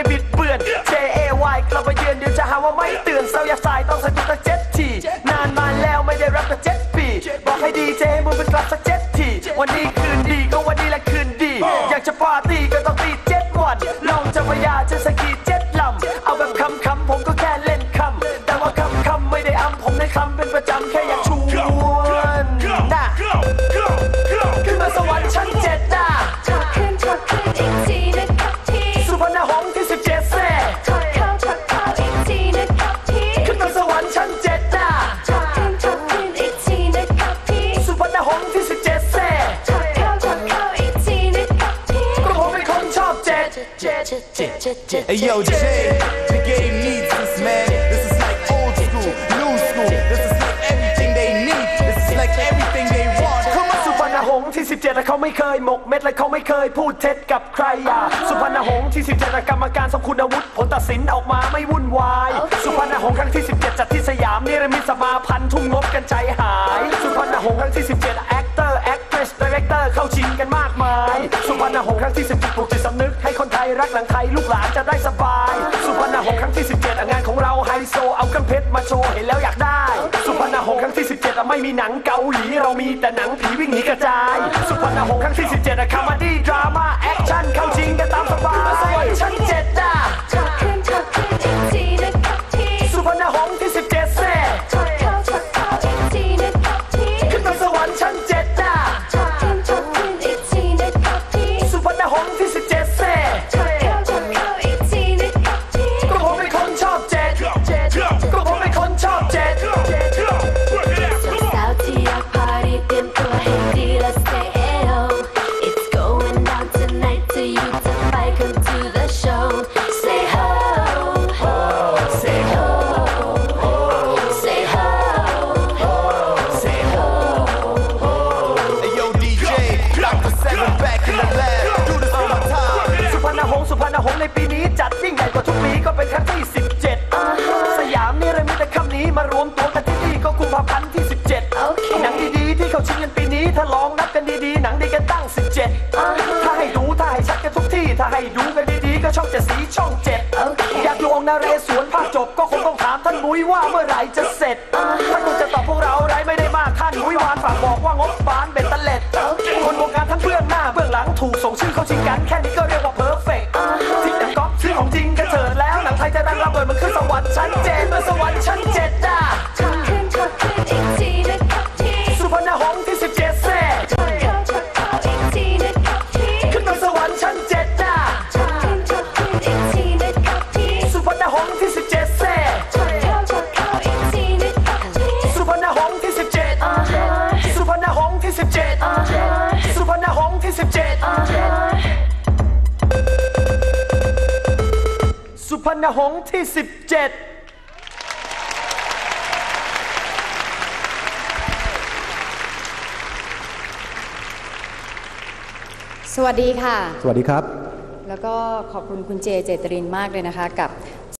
ไม่บิดเบือน J A Y กลับมาเยือนเดี๋ยวจะหาว่าไม่เตือนเซาอยาสายต้องใส่ตัวตั้งเจ็ดทีนานมาแล้วไม่ได้รับตั้งเจ็ดปีบอกให้ดีเจให้มึงเปกลับสักเจ็ดทีวันนี้คืนดีก็วันนี้แหละคืนดี อยากจะปาร์ตี้ก็ต้องตีเจ็ดวันลองจะพยาจะ Hey yo, Jay, the game needs this, man. This is like old school, new school. This is like everything they need. This is like everything they want. Come on. สุพรรณหงส์ที่สิบเจ็ดเขาไม่เคยหมกเม็ดและเขาไม่เคยพูดเท็จกับใครอะสุพรรณหงส์ที่สิบเจ็ดกรรมการสมคุณอาวุธผลตัดสินออกมาไม่วุ่นวาย สุพรรณหงส์ครั้งที่ 17 จัดที่สยามนิรมิตสมาพันธ์ทุ่มงบกันใจหาย สุพรรณหงส์ครั้งที่ 17 อร์เข้าชิงกันมากมาย สุพรรณหงส์ครั้งที่ 17ปลุกจิตสำนึกให้คนไทยรักหนังไทยลูกหลานจะได้สบาย สุพรรณหงส์ครั้งที่ 17 งานของเราไฮโซเอาเครื่องเพชรมาโชว์เห็นแล้วอยากได้ สุพรรณหงส์ครั้งที่ 17ไม่มีหนังเกาหลีเรามีแต่หนังผีวิ่งหนีกระจาย สุพรรณหงส์ครั้งที่ 17อะ comedy ดราม่าแอคชั่นเข้าชิงกันตา to you จะไป come to the show Say ho ho Say ho ho Say ho ho Say ho Hey yo, DJ, Dr. Seven back in the lab. Do this all the time. สุพรรณหงส์สุพรรณหงส์ในปีนี้จัดยิ่งใหญ่กว่าทุกปีก็เป็นครั้งที่17 สยามนี่เรามีแต่คำนี้มารวมตัวกันที่นี่ก็กุมภาพันธ์ที่ 17โอเคหนังดีๆที่เขาชิงกันปีนี้ถ้าลองนับกันดีๆ หนังดีกันตั้ง 17 นาเรศวนภาคจบก็คงต้องถามท่านมุ้ยว่าเมื่อไหร่จะเสร็จท่านคุณจะตอบพวกเราไรไม่ได้มากท่านมุ้ยวานฝากบอกว่างบบานเบ็ดตะเล็ดคนวงการทั้งเบื้องหน้าเบื้องหลังถูกส่งชื่อเข้าชิงกันแค่ ณหงส์ที่สิบเจ็ดสวัสดีค่ะ สวัสดีครับ แล้วก็ขอบคุณคุณเจเจตรินมากเลยนะคะ กับ